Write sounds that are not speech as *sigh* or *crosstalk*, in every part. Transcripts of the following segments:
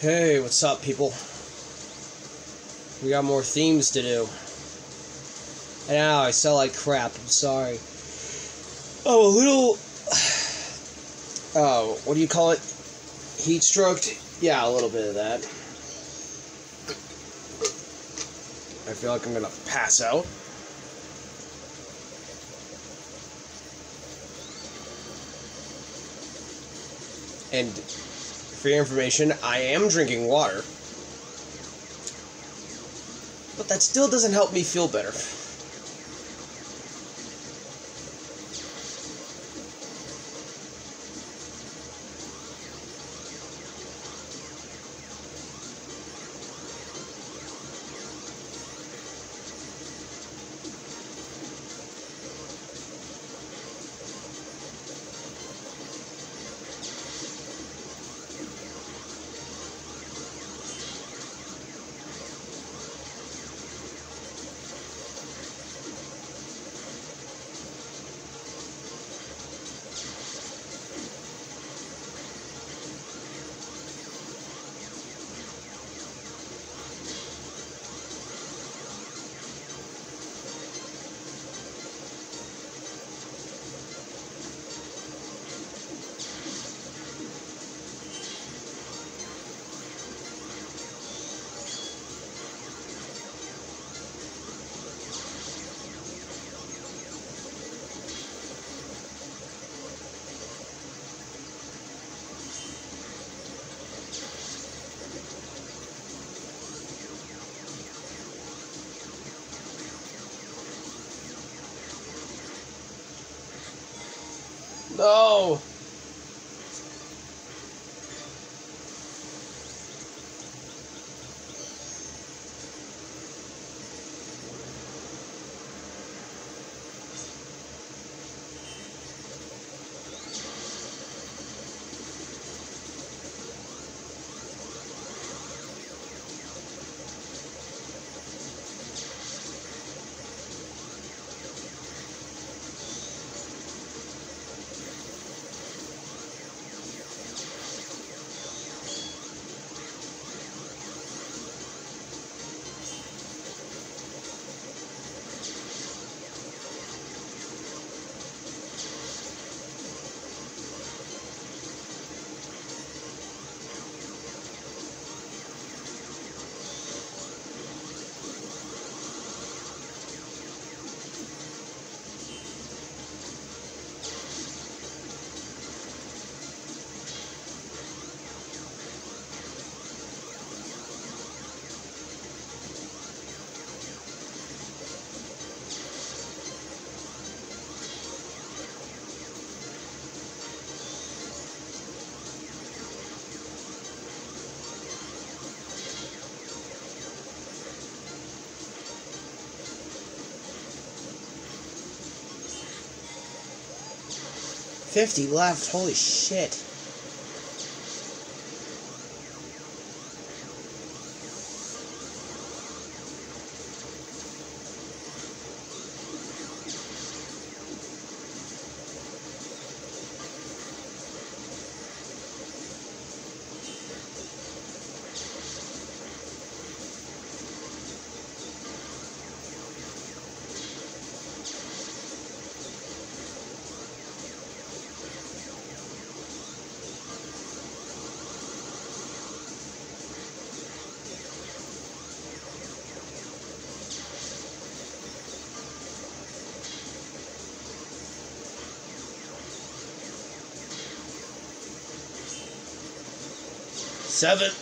Hey, what's up, people? We got more themes to do. And now I sound like crap. I'm sorry. Oh, a little. *sighs* Oh, what do you call it? Heat stroked? Yeah, a little bit of that. I feel like I'm gonna pass out. And for your information, I am drinking water. But that still doesn't help me feel better. No! Fifty left. Holy shit. Seven.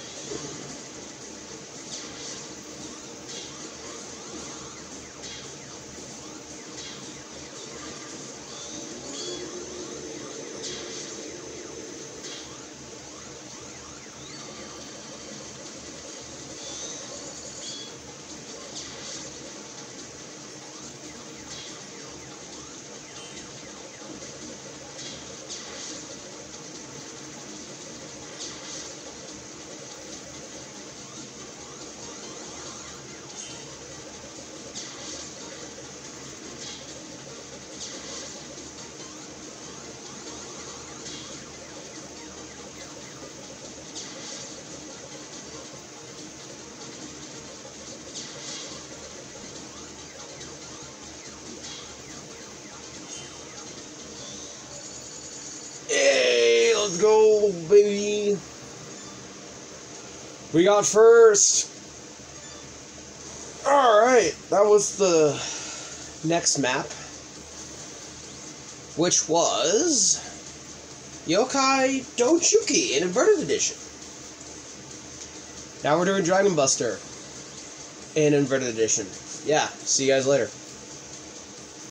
Baby. We got first. Alright, that was the next map. Which was Yokai Dochuki in Inverted Edition. Now we're doing Dragon Buster in Inverted Edition. Yeah, see you guys later.